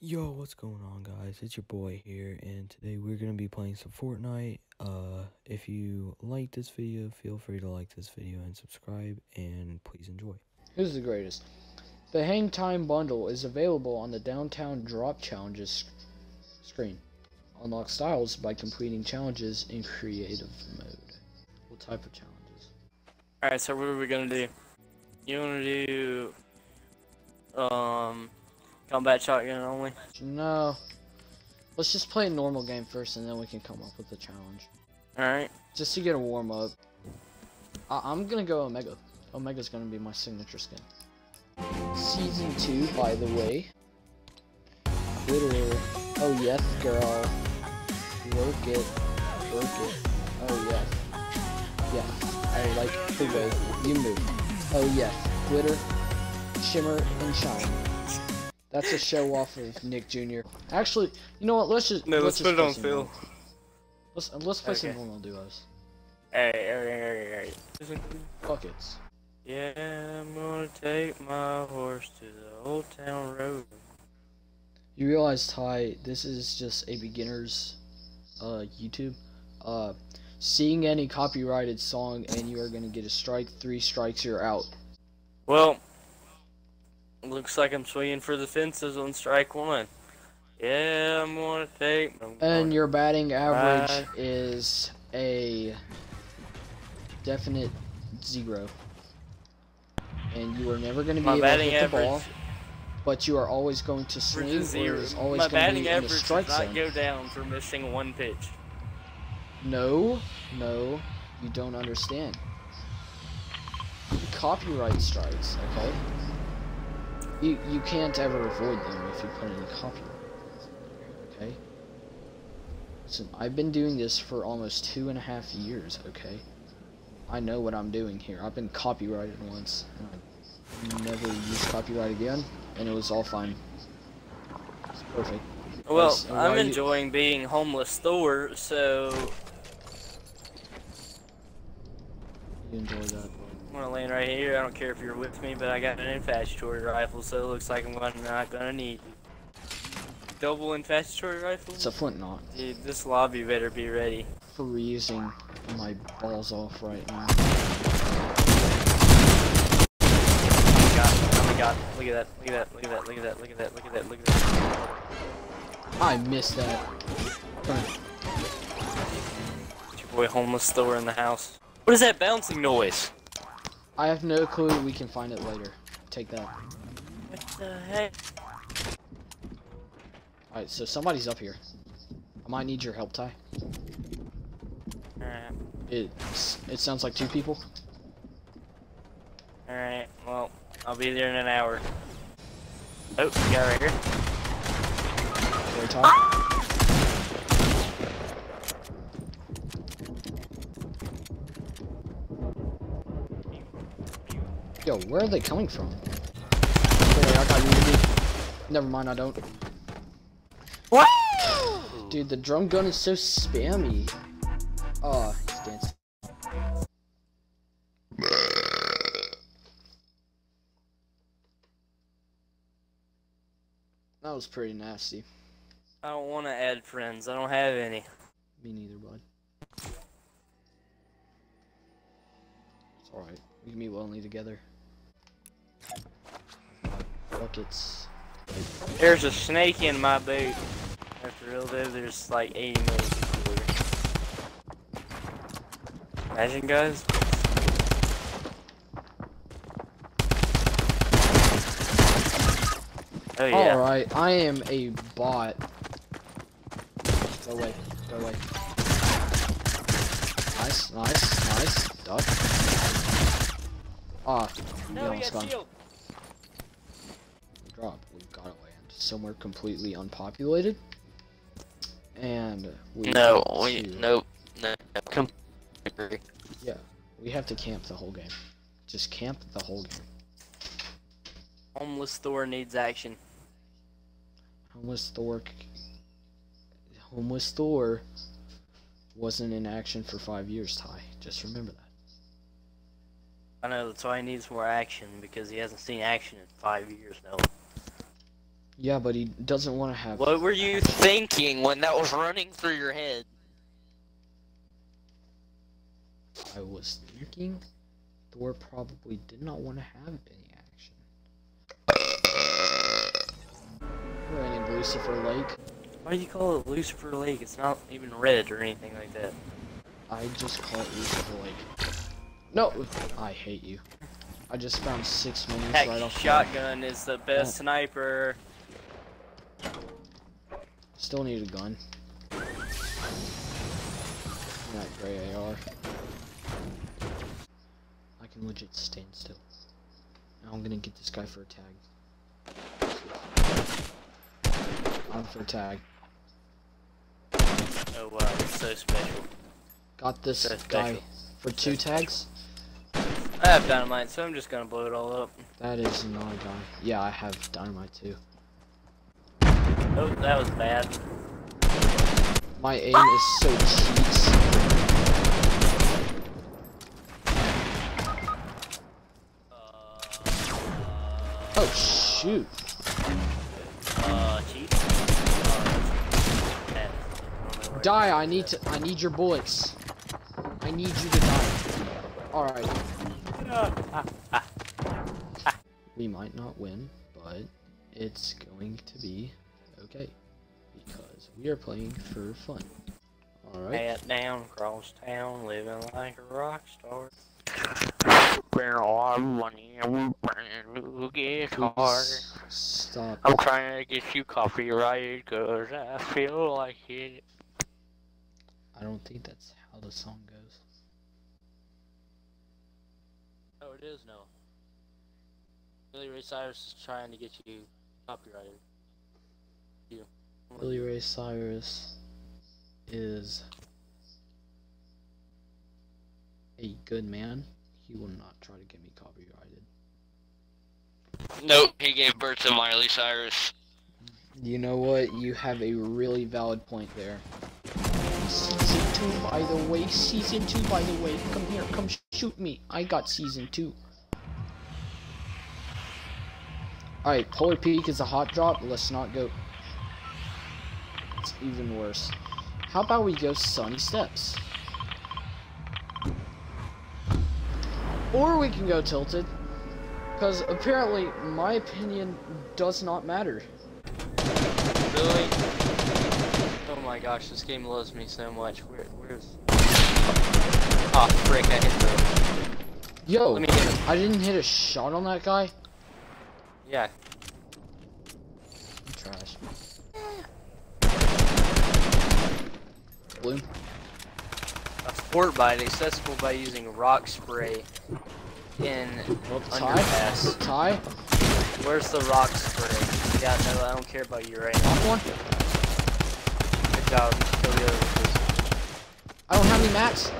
Yo, what's going on, guys? It's your boy here, and today we're gonna be playing some Fortnite. Uh, if you like this video, feel free to like this video and subscribe, and please enjoy. Who's the greatest? The Hang Time bundle is available on the Downtown Drop Challenges screen. Unlock styles by completing challenges in creative mode. What type of challenges? Alright, so what are we gonna do? You wanna do um combat shotgun only? No. Let's just play a normal game first and then we can come up with a challenge. Alright. Just to get a warm up. I I'm gonna go Omega. Omega's gonna be my signature skin. Season 2, by the way. Glitter. Oh yes, girl. Work it. Work it. Oh yes. Yes. I like the way you move. Oh yes. Glitter, shimmer, and shine. That's a show off of Nick Jr. Actually, you know what? Let's just No, let's just put it on Phil. normal- Let's let's play some Okay. normal duos. Hey, hey, hey, hey. Buckets. Yeah, I'm gonna take my horse to the old town road. You realize, Ty, this is just a beginner's uh, YouTube. Uh, seeing any copyrighted song and you are gonna get a strike. Three strikes, you're out. Well, looks like I'm swinging for the fences on strike one. Yeah, I'm gonna take. I'm And gonna- your batting average is a definite zero. And you are never gonna be my able to hit the ball, but you are always going to swing, zero. is always My going to batting be in the average strike does not zone. go down for missing one pitch. No, no, you don't understand. Copyright strikes, okay? You you can't ever avoid them if you put in copyright. Okay? Listen, I've been doing this for almost two and a half years, okay? I know what I'm doing here. I've been copyrighted once. And I never used copyright again, and it was all fine. It's perfect. Well, Yes, I'm you- enjoying being homeless Thor, so You enjoy that. I'm gonna land right here. I don't care if you're with me, but I got an infatuatory rifle, so it looks like I'm gonna, not gonna need you. Double infatuatory rifle? It's a Flint-Knock. Dude, this lobby better be ready. freezing my balls off right now. Oh my god, oh my god, look at that, look at that, look at that, look at that, look at that, look at that, look at that. I missed that. It's your boy homeless Thor in the house. What is that bouncing noise? I have no clue. We can find it later. Take that. What the heck? Alright, so somebody's up here. I might need your help, Ty. Alright, It's, it sounds like two people. alright, well, I'll be there in an hour. Oh, you got right here. Wait, Ty. Yo, where are they coming from? Wait, I got you. Never mind, I don't. What? Dude, the drum gun is so spammy. Oh, he's dancing. That was pretty nasty. I don't want to add friends. I don't have any. Me neither, bud. It's alright. We can be lonely together. Buckets. There's a snake in my boot. After real though, there's like 80 million people here. Imagine, guys. Oh yeah. Alright, I am a bot. Go away. Go away. Nice, nice, nice. Duck. Ah, No, yeah, we it's got drop. We gotta land somewhere completely unpopulated. And we No, we to- nope. No, come. Yeah, we have to camp the whole game. Just camp the whole game. Homeless Thor needs action. Homeless Thor. Homeless Thor wasn't in action for five years, Ty. Just remember that. I know that's why he needs more action because he hasn't seen action in five years now. Yeah, but he doesn't want to have. What were you thinking when that was running through your head? I was thinking Thor probably did not want to have any action. We're in Lucifer Lake. Why do you call it Lucifer Lake? It's not even red or anything like that. I just call it Lucifer Lake. No! I hate you. I just found six minutes Heck, right off the shotgun is the best Oh. sniper. Still need a gun. That gray AR. I can legit stand still. Now I'm gonna get this guy for a tag. I'm for a tag. Oh wow, it's so special. Got this That's guy special. for two tags. I have dynamite, so I'm just gonna blow it all up. That is not a guy. Yeah, I have dynamite too. Oh, that was bad. My aim is so cheats. Oh shoot. Uh. Oh, that's bad. I don't know where- Die, I need to I need your bullets. I need you to die. Alright. We might not win, but it's going to be okay. Because we are playing for fun. Alright. Hat down, cross town, living like a rock star. Spend a lot of money on a brand new guitar. Please Stop. I'm trying to get you copyrighted cause I feel like it. I don't think that's how the song goes. Oh, it is no. Billy Ray Cyrus is trying to get you copyrighted. You. Billy Ray Cyrus is a good man. He will not try to get me copyrighted. Nope, he gave birth to Miley Cyrus. You know what? You have a really valid point there. Season 2, by the way. Season 2, by the way. Come here. Come shoot me. I got season 2. Alright, Polar Peak is a hot drop. Let's not go. It's even worse. How about we go Sunny Steps? Or we can go Tilted. Because apparently, my opinion does not matter. Really? Oh my gosh, this game loves me so much. Where, where's... Oh, frick, I hit the... Yo, Let me hit him. I didn't hit a shot on that guy. Yeah, I'm trash. Bloom. a sport bite accessible by using rock spray in Well, underpass. Ty. Where's the rock spray? Yeah, no, I don't care about you right now. One. Good job. Kill the other one. I don't have any mats.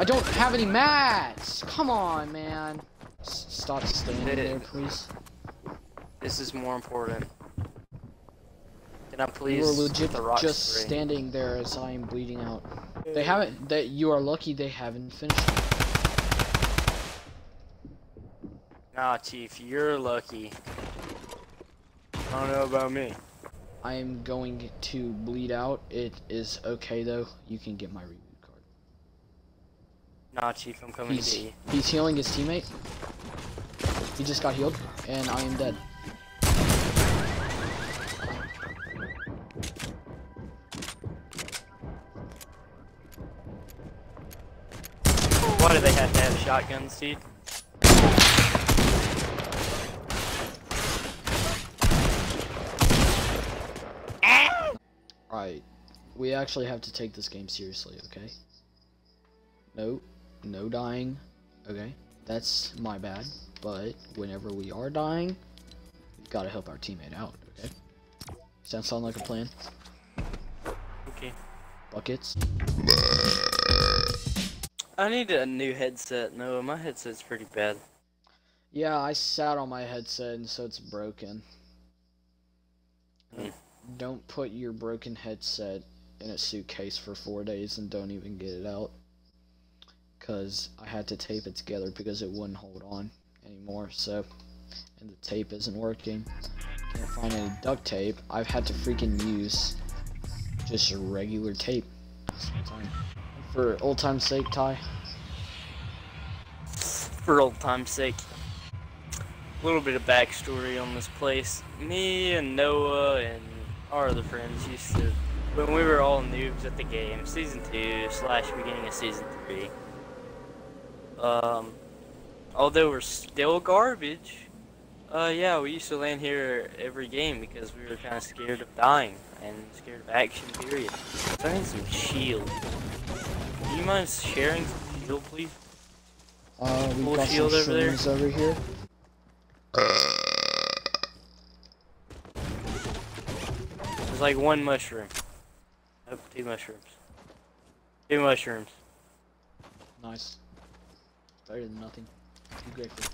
I don't have any mats. Come on, man. S- stop standing there, please. This is more important. Can I You please are legit get the rock just spray? standing there as I am bleeding out. They haven't. That you are lucky they haven't finished. Nah, Chief, you're lucky. I don't know about me. I am going to bleed out. It is okay though. You can get my reboot card. Nah, Chief, I'm coming to He's, get you. he's healing his teammate. He just got healed, and I am dead. Have to have shotguns, Chief? Alright. We actually have to take this game seriously, okay? No, no dying. Okay, that's my bad. But whenever we are dying, we've got to help our teammate out, okay? Does that sound like a plan? Okay. Buckets? I need a new headset. No, my headset's pretty bad. Yeah, I sat on my headset and so it's broken. Hmm. Don't put your broken headset in a suitcase for four days and don't even get it out. Because I had to tape it together because it wouldn't hold on anymore. So and the tape isn't working. Can't find any duct tape. I've had to freaking use just regular tape. Sometime. For old time's sake, Ty. For old time's sake. A little bit of backstory on this place. Me and Noah and our other friends used to, when we were all noobs at the game, season two slash beginning of season three. Um, although we're still garbage, uh, yeah, we used to land here every game because we were kind of scared of dying and scared of action, period. So I need some shield. Do you mind sharing some shield, please? Uh, we've Full got some shield over there. over here. There's like one mushroom. Nope, two mushrooms. Two mushrooms. Nice. Better than nothing. Too grateful.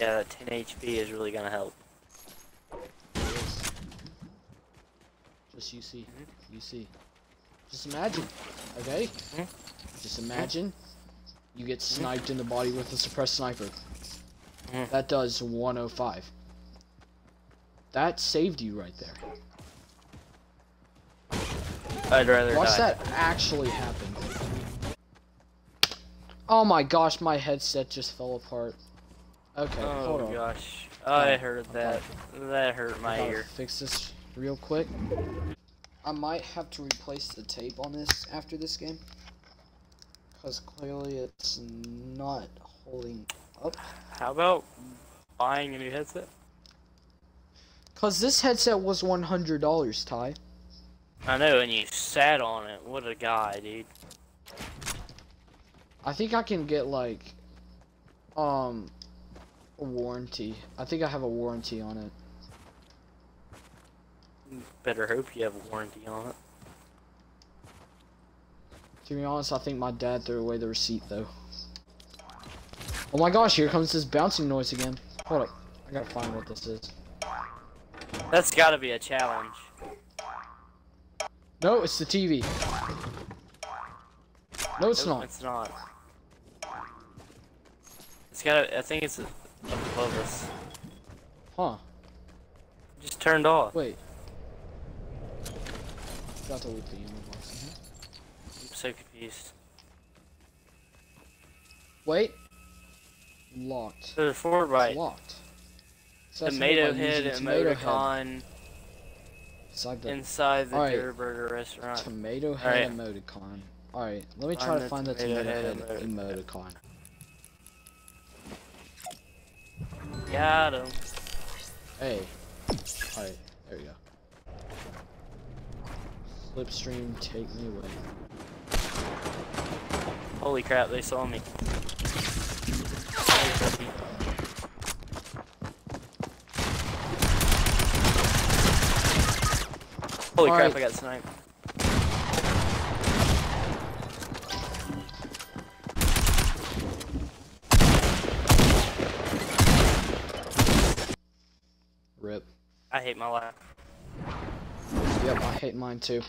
Yeah, that 10 HP is really gonna help. Yes. Just you see. Mhm. You see. Just imagine, okay? Mhm. Just imagine you get sniped in the body with a suppressed sniper. Mhm. That does 105. That saved you right there. I'd rather Watch die. that actually happen. Oh my gosh, my headset just fell apart. Okay, hold Oh on. gosh, I heard that. That hurt my ear. fix this real quick. I might have to replace the tape on this after this game. Because clearly it's not holding up. How about buying a new headset? Because this headset was $100, Ty. I know, and you sat on it. What a guy, dude. I think I can get, like, um, a warranty. I think I have a warranty on it. Better hope you have a warranty on it. To be honest, I think my dad threw away the receipt, though. Oh my gosh, here comes this bouncing noise again. Hold up. I gotta find what this is. That's gotta be a challenge. No, it's the TV. No, it's Nope, not. It's not. It's gotta. I think it's above us. Huh. Just turned off. Wait. Got to leave the ammo box in here. I'm so confused. Wait. Locked. There's a four It's locked. So tomato head tomato head emoticon Inside the inside the. Durrr Burger restaurant. tomato head Alright. emoticon. Alright, let me try Find to find the tomato tomato head head emoticon. Got him. Hey. Alright, there we go. Slipstream, take me away. Holy crap, they saw me. Holy crap, Alright. I got sniped. Rip. I hate my life. Yep, I hate mine too.